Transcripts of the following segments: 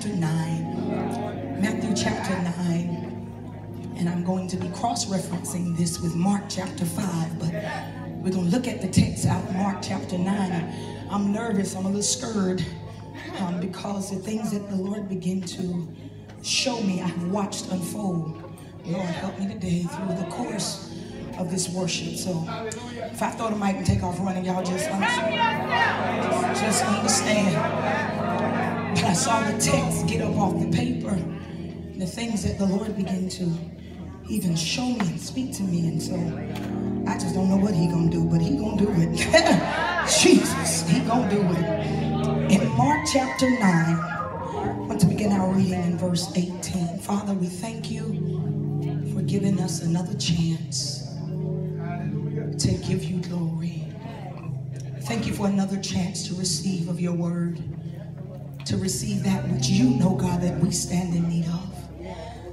chapter 9. Matthew chapter 9. And I'm going to be cross referencing this with Mark chapter 5. But we're going to look at the text out of Mark chapter 9. I'm nervous, I'm a little scared um, because the things that the Lord began to show me, I've watched unfold. Lord, help me today through the course of this worship. So if I throw the mic and take off running, y'all just understand. Just understand. But I saw the text get up off the paper, the things that the Lord began to even show me and speak to me. And so I just don't know what he gonna do, but he gonna do it. Jesus, he gonna do it. In Mark chapter 9, I want to begin our reading in verse 18. Father, we thank you for giving us another chance to give you glory. Thank you for another chance to receive of your word, to receive that which you know, God, that we stand in need of.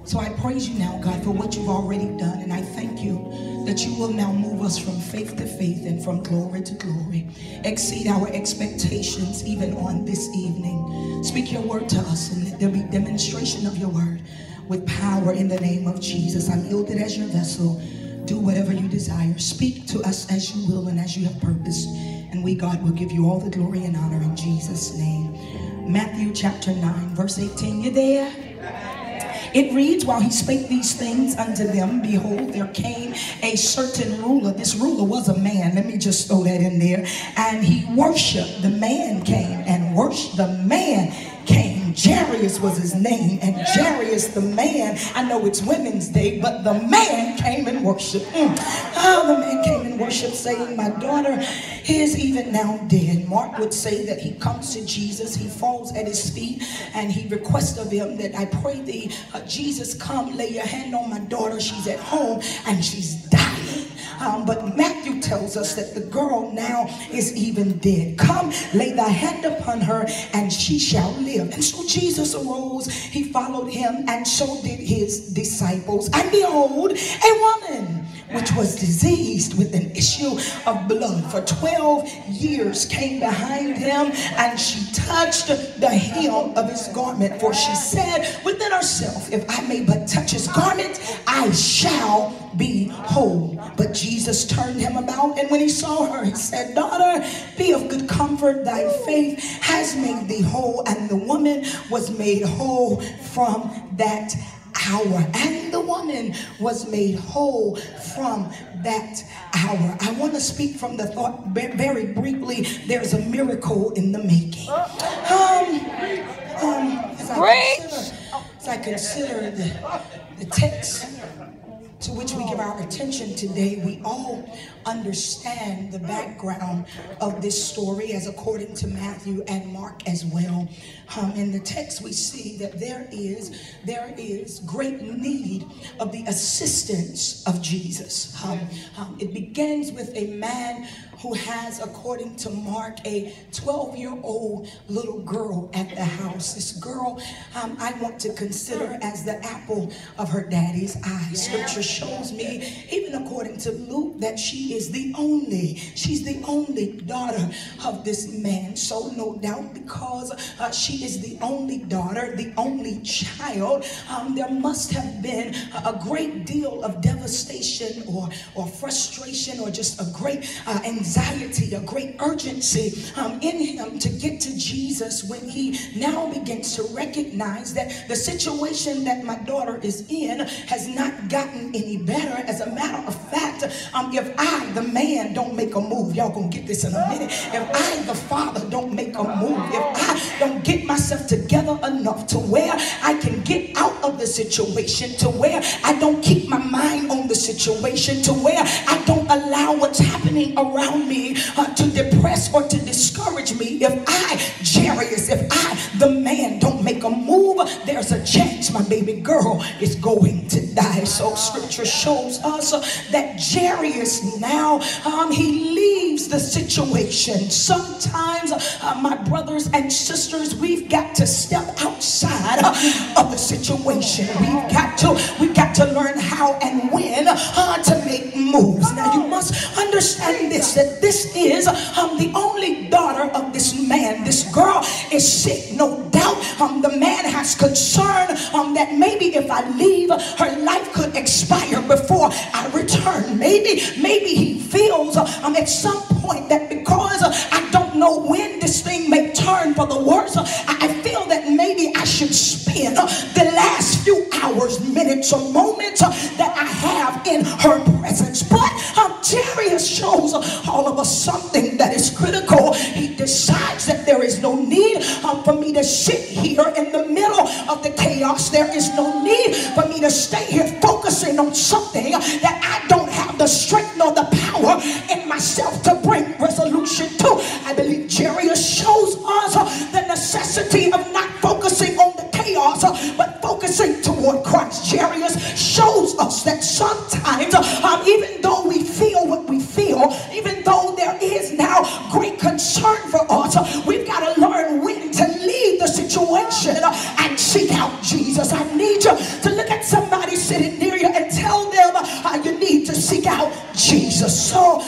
So I praise you now, God, for what you've already done. And I thank you that you will now move us from faith to faith and from glory to glory. Exceed our expectations even on this evening. Speak your word to us and let there be demonstration of your word with power in the name of Jesus. I'm yielded as your vessel. Do whatever you desire. Speak to us as you will and as you have purposed. And we, God, will give you all the glory and honor in Jesus' name. Matthew chapter 9, verse 18. You there? It reads, While he spake these things unto them, behold, there came a certain ruler. This ruler was a man. Let me just throw that in there. And he worshiped. The man came and worshiped. The man came. Jairus was his name. And Jairus, the man, I know it's Women's Day, but the man came and worshiped. Mm. Oh, the man came and worshiped, saying, My daughter is even now dead. Mark would say that he comes to Jesus, he falls at his feet, and he requests of him that I pray thee, uh, Jesus, come lay your hand on my daughter. She's at home and she's dying. Um, but Matthew tells us that the girl now is even dead. Come, lay thy hand upon her, and she shall live. And so Jesus arose, he followed him, and so did his disciples. And behold, a woman which was diseased with an issue of blood for 12 years came behind him and she touched the hem of his garment for she said within herself if i may but touch his garment i shall be whole but jesus turned him about and when he saw her he said daughter be of good comfort thy faith has made thee whole and the woman was made whole from that hour. And the woman was made whole from that hour. I want to speak from the thought very briefly. There's a miracle in the making. Um, um, as, I consider, as I consider the, the text to which we give our attention today, we all understand the background of this story as according to Matthew and Mark as well. Um, in the text, we see that there is there is great need of the assistance of Jesus. Um, um, it begins with a man who has, according to Mark, a 12 year old little girl at the house. This girl um, I want to consider as the apple of her daddy's eye. Scripture shows me, even according to Luke, that she is the only, she's the only daughter of this man. So, no doubt, because uh, she is the only daughter, the only child, um, there must have been a great deal of devastation or, or frustration or just a great uh, anxiety, a great urgency um, in him to get to Jesus when he now begins to recognize that the situation that my daughter is in has not gotten any better. As a matter of fact, um, if I, the man, don't make a move, y'all gonna get this in a minute. If I, the father, don't make a move, if I don't get myself together enough to where I can get out of the situation, to where I don't keep my mind on the situation, to where I don't allow what's happening around me uh, to depress or to discourage me. If I, Jairus, if I, the man, don't make a move, there's a chance my baby girl is going to die. So scripture shows us that Jairus now, um, he leaves the situation. Sometimes, uh, my brothers and sisters, we've got to step outside uh, of the situation. We've got to, we've got to learn how and when uh, to make moves. Now you must understand understand this that this is um, the only daughter of this man. This girl is sick, no doubt. Um, the man has concern um, that maybe if I leave, her life could expire before I return. Maybe, maybe he feels um, at some point that because I don't know when this thing may turn for the worse, I feel that maybe I should spend the last few hours, minutes, or moments that I have in her presence. But um, Jairus shows all of us something that is critical. He decides that there is no need um, for me to sit here in the of the chaos. There is no need for me to stay here focusing on something that I don't have the strength nor the power in myself to bring resolution to. I believe Jairus shows us the necessity of not focusing on the chaos, but focusing toward Christ. Jairus shows us that sometimes, um, even though we feel what we feel, even though there is now great concern for us, situation and seek out Jesus. I need you to look at somebody sitting near you and tell them uh, you need to seek out Jesus. So